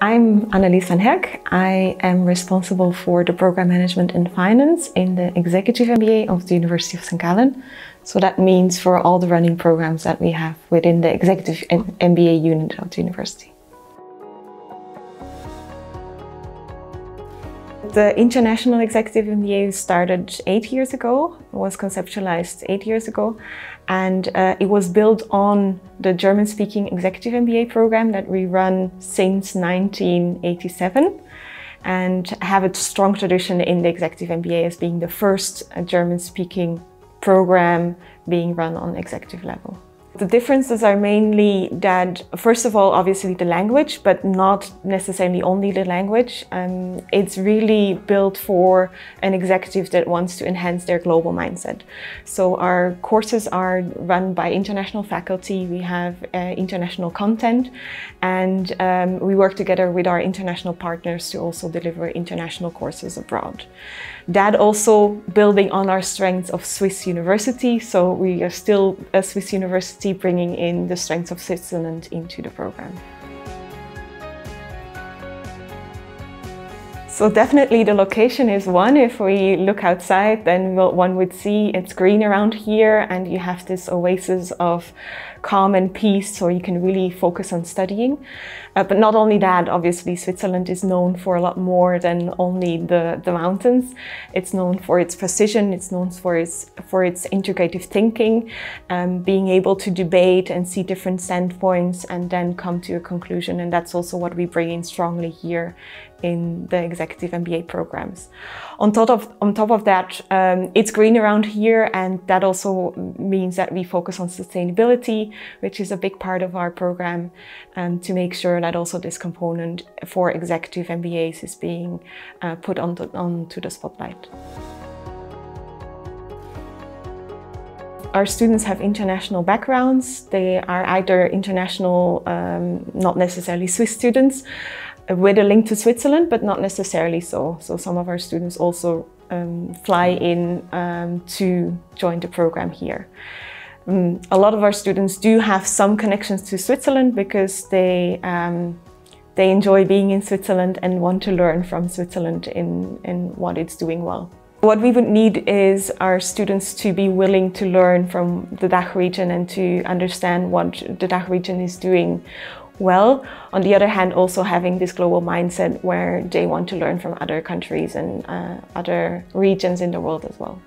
I'm Annelies van Herck. I am responsible for the program management and finance in the executive MBA of the University of St. Gallen. So that means for all the running programs that we have within the executive MBA unit of the university. The International Executive MBA started eight years ago, was conceptualized eight years ago, and uh, it was built on the German-speaking Executive MBA program that we run since 1987 and have a strong tradition in the Executive MBA as being the first German-speaking program being run on executive level. The differences are mainly that, first of all, obviously the language, but not necessarily only the language. Um, it's really built for an executive that wants to enhance their global mindset. So our courses are run by international faculty. We have uh, international content and um, we work together with our international partners to also deliver international courses abroad. That also building on our strengths of Swiss University. So we are still a Swiss University bringing in the strengths of Switzerland into the program. So definitely the location is one. If we look outside, then one would see it's green around here and you have this oasis of calm and peace so you can really focus on studying. Uh, but not only that, obviously Switzerland is known for a lot more than only the, the mountains. It's known for its precision, it's known for its, for its integrative thinking, um, being able to debate and see different standpoints and then come to a conclusion. And that's also what we bring in strongly here in the executive MBA programs. On top of, on top of that, um, it's green around here and that also means that we focus on sustainability, which is a big part of our program um, to make sure that also this component for executive MBAs is being uh, put onto, onto the spotlight. Our students have international backgrounds. They are either international, um, not necessarily Swiss students, with a link to Switzerland, but not necessarily so. So some of our students also um, fly in um, to join the program here. Um, a lot of our students do have some connections to Switzerland because they um, they enjoy being in Switzerland and want to learn from Switzerland in, in what it's doing well. What we would need is our students to be willing to learn from the DACH region and to understand what the DACH region is doing well. On the other hand, also having this global mindset where they want to learn from other countries and uh, other regions in the world as well.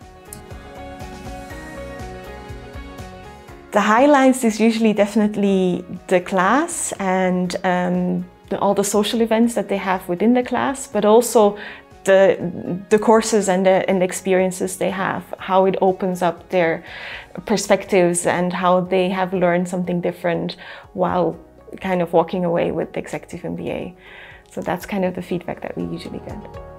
The highlights is usually definitely the class and um, all the social events that they have within the class, but also the, the courses and the, and the experiences they have, how it opens up their perspectives and how they have learned something different while kind of walking away with the executive MBA. So that's kind of the feedback that we usually get.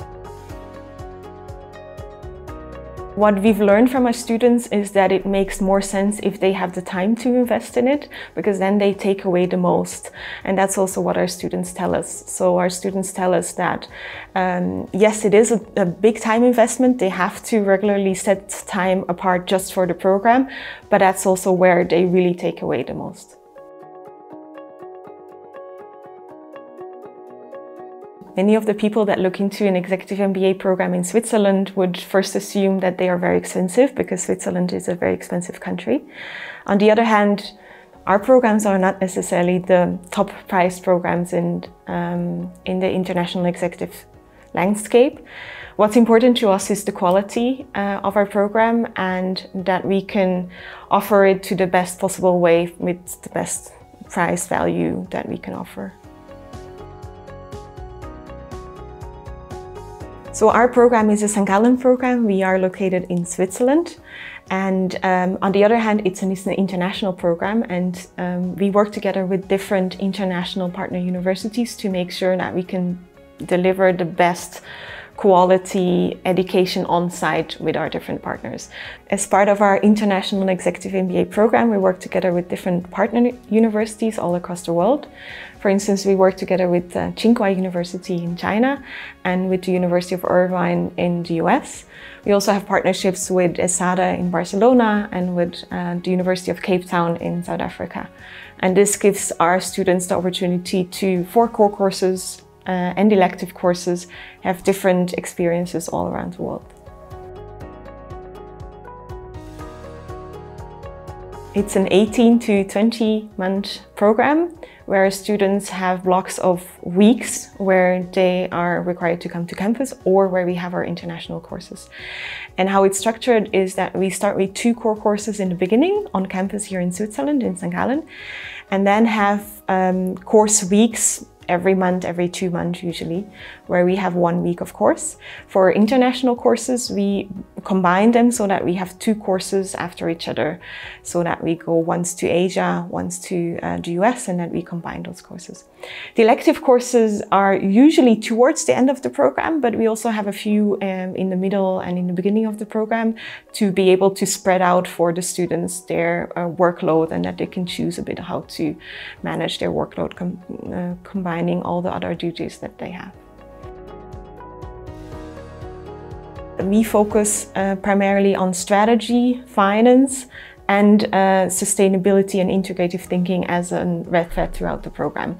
What we've learned from our students is that it makes more sense if they have the time to invest in it, because then they take away the most. And that's also what our students tell us. So our students tell us that, um, yes, it is a, a big time investment. They have to regularly set time apart just for the program, but that's also where they really take away the most. Many of the people that look into an executive MBA program in Switzerland would first assume that they are very expensive because Switzerland is a very expensive country. On the other hand, our programs are not necessarily the top priced programs in, um, in the international executive landscape. What's important to us is the quality uh, of our program and that we can offer it to the best possible way with the best price value that we can offer. So our program is a St. Gallen program. We are located in Switzerland. And um, on the other hand, it's an, international program and um, we work together with different international partner universities to make sure that we can deliver the best quality education on site with our different partners. As part of our International Executive MBA program, we work together with different partner universities all across the world. For instance, we work together with uh, Tsinghua University in China and with the University of Irvine in the US. We also have partnerships with ESADE in Barcelona and with uh, the University of Cape Town in South Africa. And this gives our students the opportunity to, for core courses uh, and elective courses, have different experiences all around the world. It's an 18 to 20 month program where students have blocks of weeks where they are required to come to campus or where we have our international courses. And how it's structured is that we start with two core courses in the beginning on campus here in Switzerland, in St. Gallen, and then have um, course weeks every month, every two months usually, where we have one week of course. For international courses, we combine them so that we have two courses after each other, so that we go once to Asia, once to uh, the US, and then we combine those courses. The elective courses are usually towards the end of the program, but we also have a few um, in the middle and in the beginning of the program to be able to spread out for the students their uh, workload and that they can choose a bit how to manage their workload com uh, combining all the other duties that they have. We focus uh, primarily on strategy, finance, and uh, sustainability and integrative thinking as a red thread throughout the program.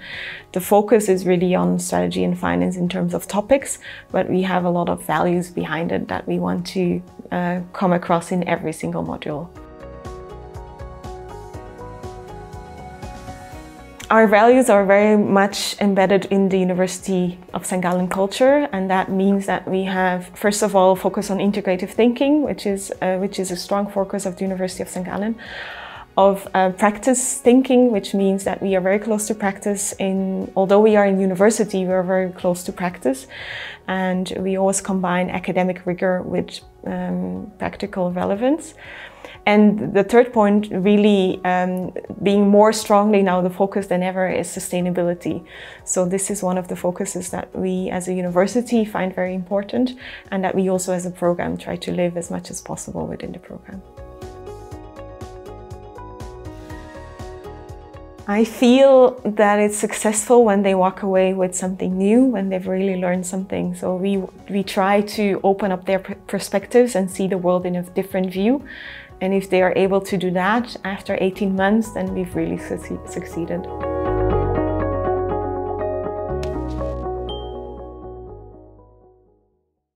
The focus is really on strategy and finance in terms of topics, but we have a lot of values behind it that we want to uh, come across in every single module. Our values are very much embedded in the University of St. Gallen culture, and that means that we have, first of all, focus on integrative thinking, which is, uh, which is a strong focus of the University of St. Gallen, of uh, practice thinking, which means that we are very close to practice in, although we are in university, we are very close to practice, and we always combine academic rigor with um, practical relevance. And the third point, really um, being more strongly now the focus than ever, is sustainability. So this is one of the focuses that we as a university find very important and that we also as a program try to live as much as possible within the program. I feel that it's successful when they walk away with something new, when they've really learned something. So we, we try to open up their perspectives and see the world in a different view. And if they are able to do that after 18 months, then we've really succeeded.